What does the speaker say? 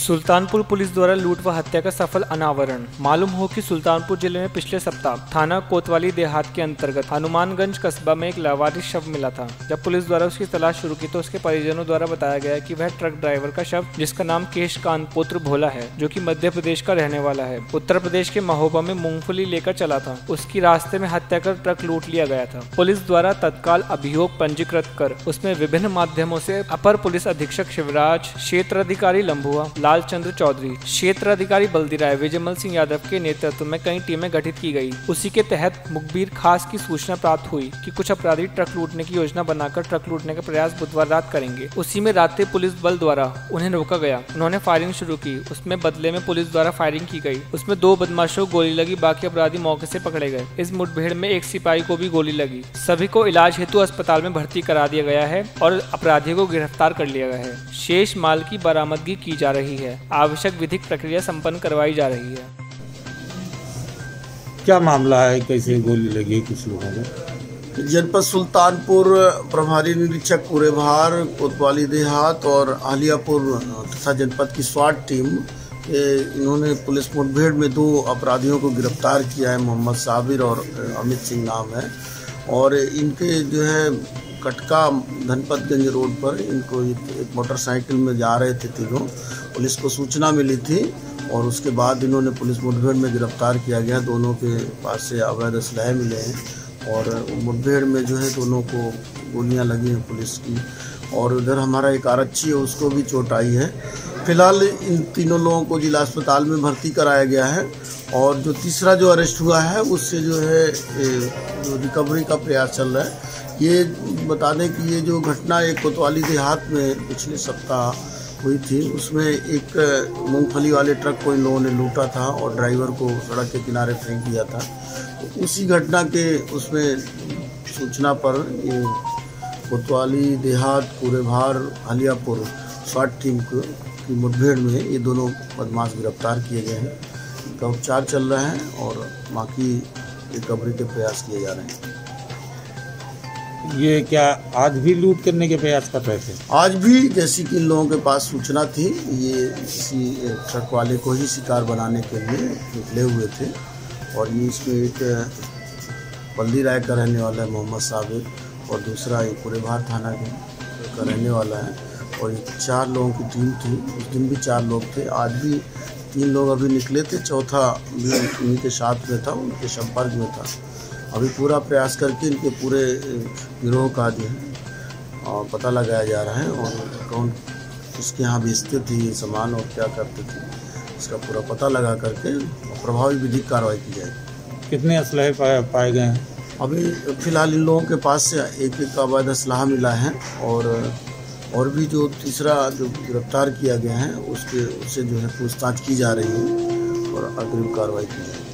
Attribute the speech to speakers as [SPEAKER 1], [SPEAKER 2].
[SPEAKER 1] Sultanpur police द्वारा लूट व हत्या का सफल अनावरण। मालूम हो कि सुल्तानपुर ज़िले में पिछले सप्ताह थाना कोतवाली देहात के अंतर्गत हनुमानगंज कस्बा में एक लावारिस शव मिला था। जब पुलिस द्वारा उसकी तलाश शुरू की तो उसके परिजनों द्वारा बताया गया कि वह ट्रक ड्राइवर का शव, जिसका नाम केश कांत पुत्र भोला है, जो की मध्य प्रदेश का रहने वाला है, उत्तर प्रदेश के महोबा में मूंगफली लेकर चला था। उसकी रास्ते में हत्या कर ट्रक लूट लिया गया था। पुलिस द्वारा तत्काल अभियोग पंजीकृत कर उसमें विभिन्न माध्यमों से अपर पुलिस अधीक्षक शिवराज, क्षेत्र अधिकारी लंबुआ लाल चंद्र चौधरी, क्षेत्र अधिकारी बल्दी राय, विजयमल सिंह यादव के नेतृत्व में कई टीमें गठित की गई। उसी के तहत मुखबिर खास की सूचना प्राप्त हुई कि कुछ अपराधी ट्रक लूटने की योजना बनाकर ट्रक लूटने का प्रयास बुधवार रात करेंगे। उसी में रात पुलिस बल द्वारा उन्हें रोका गया। उन्होंने फायरिंग शुरू की। उसमें बदले में पुलिस द्वारा फायरिंग की गई। उसमें दो बदमाशों को गोली लगी, बाकी अपराधी मौके से पकड़े गए। इस मुठभेड़ में एक सिपाही को भी गोली लगी। सभी को इलाज हेतु अस्पताल में भर्ती करा दिया गया है और अपराधियों को गिरफ़्तार कर लिया गया है। शेष माल की बरामदगी की जा रही है आवश्यक विधिक प्रक्रिया संपन्न करवाई जा रही है।
[SPEAKER 2] क्या मामला है? कैसे गोली लगी कुछ लोगों को?
[SPEAKER 3] जनपद सुल्तानपुर प्रभारी निरीक्षक कुरेभार कोतवाली देहात और आलियापुर तथा जनपद की स्वाट टीम इन्होंने पुलिस मुठभेड़ में दो अपराधियों को गिरफ़्तार किया है। मोहम्मद साबिर और अमित सिंह नाम है। और इनके जो है कटका धनपतगंज रोड पर इनको एक मोटरसाइकिल में जा रहे थे तीनों। पुलिस को सूचना मिली थी और उसके बाद इन्होंने पुलिस मुठभेड़ में गिरफ़्तार किया गया। दोनों के पास से अवैध असलहे मिले हैं और मुठभेड़ में जो है दोनों को गोलियाँ लगी हैं पुलिस की। और उधर हमारा एक आरक्षी है, उसको भी चोट आई है। फ़िलहाल इन तीनों लोगों को जिला अस्पताल में भर्ती कराया गया है और जो तीसरा जो अरेस्ट हुआ है, उससे जो है जो रिकवरी का प्रयास चल रहा है। ये बता दें कि ये जो घटना एक कोतवाली देहात में पिछले सप्ताह हुई थी, उसमें एक मूंगफली वाले ट्रक को इन लोगों ने लूटा था और ड्राइवर को सड़क के किनारे फेंक दिया था। तो उसी घटना के उसमें सूचना पर ये कोतवाली देहात, कुरेभार, हलियापुर स्वाट टीम को की मुठभेड़ में ये दोनों बदमाश गिरफ़्तार किए गए हैं। इनका उपचार चल रहा है और बाकी रिकवरी के प्रयास किए जा रहे हैं।
[SPEAKER 2] ये क्या आज भी लूट करने के प्रयास कर रहे थे?
[SPEAKER 3] आज भी जैसी कि इन लोगों के पास सूचना थी ये किसी ट्रक वाले को ही शिकार बनाने के लिए निकले हुए थे। और ये इसमें एक बल्दी राय का रहने वाला है मोहम्मद साबिर और दूसरा एक कुरेभार थाना का रहने वाला है। और चार लोगों की टीम थी। उस दिन भी चार लोग थे। आज भी तीन लोग अभी निकले थे। चौथा भी उन्हीं के साथ में था उनके संपर्क में था। अभी पूरा प्रयास करके इनके पूरे गिरोह का जो है पता लगाया जा रहा है और कौन किसके यहाँ बेचते थे ये सामान और क्या करते थे इसका पूरा पता लगा करके प्रभावी विधिक कार्रवाई की जाएगी।
[SPEAKER 2] कितने असलहे पाए, पाए गए हैं?
[SPEAKER 3] अभी फ़िलहाल इन लोगों के पास से एक एक अवैध असलाह मिला है और और भी जो तीसरा जो गिरफ़्तार किया गया है, उसके, उससे जो है पूछताछ की जा रही है और अग्रिम कार्रवाई की जाएगी